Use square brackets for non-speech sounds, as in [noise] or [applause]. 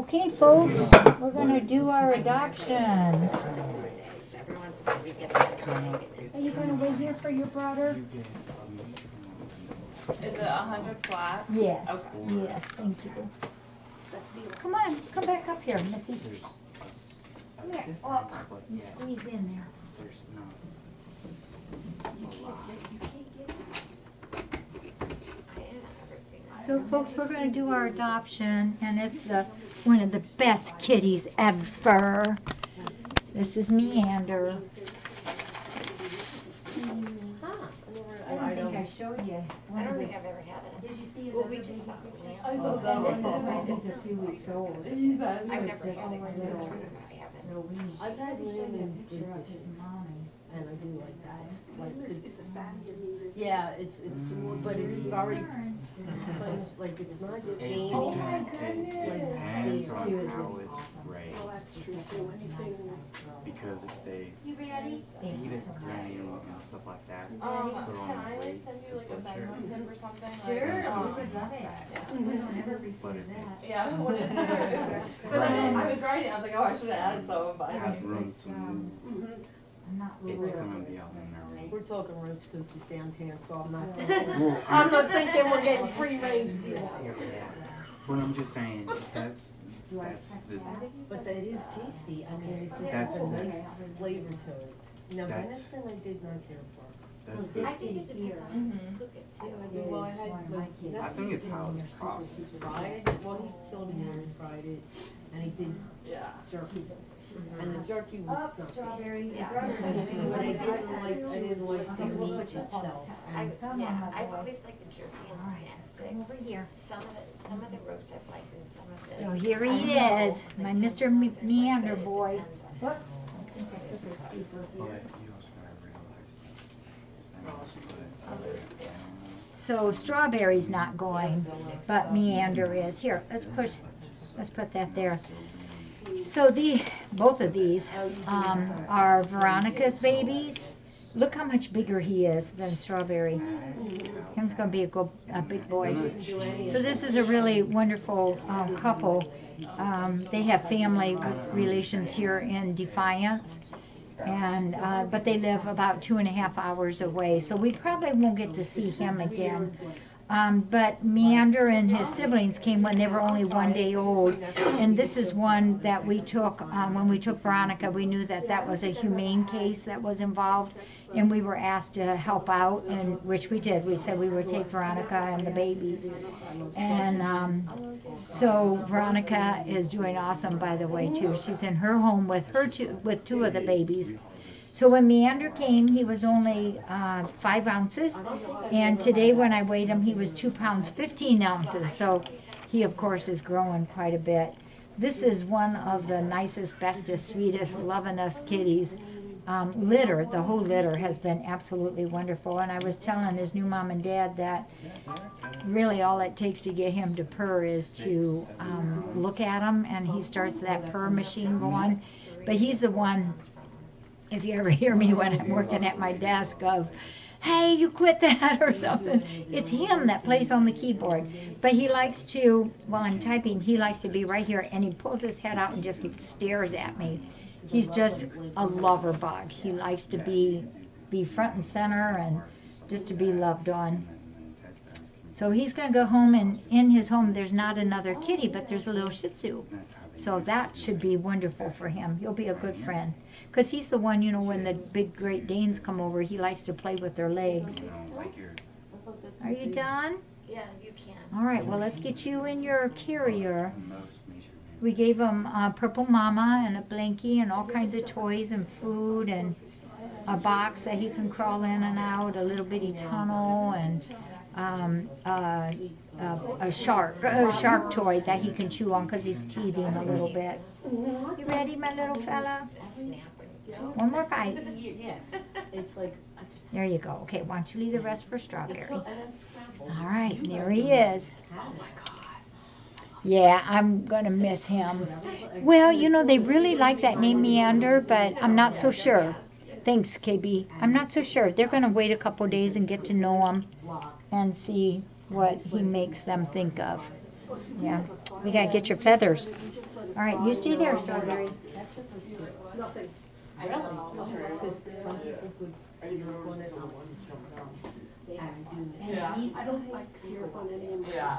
Okay, folks, we're gonna do our adoption. Every once in a while we get this kind Are you gonna wait here for your brother? Is it a hundred flat? Yes, Okay. yes, thank you. Come on, come back up here, Missy. Come here. Oh, you squeezed in there. There's not. So folks, we're gonna do our adoption and it's the, one of the best kitties ever. This is Meander. I don't think I showed you. I don't think I've ever had it. Did you see his Well, other we baby? just found it. I yeah. thought that And was this is when it's a few weeks old. I've never just had it. always so I little. don't know if I have it. Little weenie. I've had Let me show you a picture of his dishes, mommy's. And I do like that. Like, it's- a father. Yeah, it's, it's, but it's already, it's like, it's not It gamey. Oh my depends- goodness. It depends on Cute. how it's Awesome. raised, because if they You ready? Thank eat it so much. granny and stuff like that, Um, put can on I a plate send you to like a butcher. Venmo tip or something? Like, Sure, we um, would love it. Yeah. [laughs] We don't ever But refuse if that. it's, Yeah, what is [laughs] it? But then I was writing, I was like, oh, I should have added some, but. has room It's, to um, move, I'm it's gonna be out in there. We're talking roach cookies down here, so I'm not, [laughs] Well, I'm not thinking we're getting free range deal. But I'm just saying, that's, that's the, But that is tasty, I mean, it That's- just has a nice flavor to it. Now, That's- venison I did not care for. that's the, I think it depends on how Mhm. cook it too. I mean, well, I had, of my like, kids. I think it's how it's processed. fried, well, he killed it and fried it, and he did Yeah. jerky. And the jerky was Up, not strawberry. Yeah. But I didn't like, I didn't like the meat itself. I, Come on, yeah, my I've boy. always liked the jerky and All the right, snack stick. come over here. Some of the, some of the roast I've liked and some of the. So here he is, my Mr. Me- Meander boy. Whoops. I think I took his paper but here. also gotta realize, is that much, but, um, So strawberry's not going, but meander is. Here, let's push, let's put that there. So the, both of these, um, are Veronica's babies. Look how much bigger he is than Strawberry. Him's gonna be a go, a big boy. So this is a really wonderful, um, couple. Um, they have family relations here in Defiance. And, uh, but they live about two and a half hours away, so we probably won't get to see him again. Um, but Meander and his siblings came when they were only one day old, and this is one that we took, um, when we took Veronica, we knew that that was a humane case that was involved, and we were asked to help out, and, which we did, we said we would take Veronica and the babies. And, um, so Veronica is doing awesome, by the way, too. She's in her home with her two, with two of the babies. So when Meander came, he was only uh, five ounces, and today when I weighed him, he was two pounds fifteen ounces. So he, of course, is growing quite a bit. This is one of the nicest, bestest, sweetest, lovingest kitties. Um, litter, the whole litter has been absolutely wonderful. And I was telling his new mom and dad that really all it takes to get him to purr is to um, look at him, and he starts that purr machine going. But he's the one, if you ever hear me oh, when I'm working at my desk, of, hey, you quit that or something. It's him that plays on the keyboard. But he likes to, while I'm typing, he likes to be right here, and he pulls his head out and just stares at me. He's just a lover bug. He likes to be be front and center and just to be loved on. So he's gonna go home and in his home there's not another kitty, but there's a little Shih Tzu. that's how they So that should be wonderful for him. He'll be a good friend. Cause he's the one, you know, when the big Great Danes come over, he likes to play with their legs. You know, like your, Are you done? Yeah, you can. All right, well, let's get you in your carrier. We gave him a uh, purple mama and a blankie and all kinds of toys and food and a box that he can crawl in and out, a little bitty tunnel and um, a shark, a shark toy that he can chew on because he's teething a little bit. You ready, my little fella? One more bite. There you go. Okay, why don't you leave the rest for strawberry? All right, there he is. Yeah, I'm gonna miss him. Well, you know, they really like that name Meander, but I'm not so sure. Thanks, KB. I'm not so sure. They're gonna wait a couple days and get to know him and see what he makes them think of. Yeah, we gotta get your feathers. All right, you stay there, Strawberry. Yeah.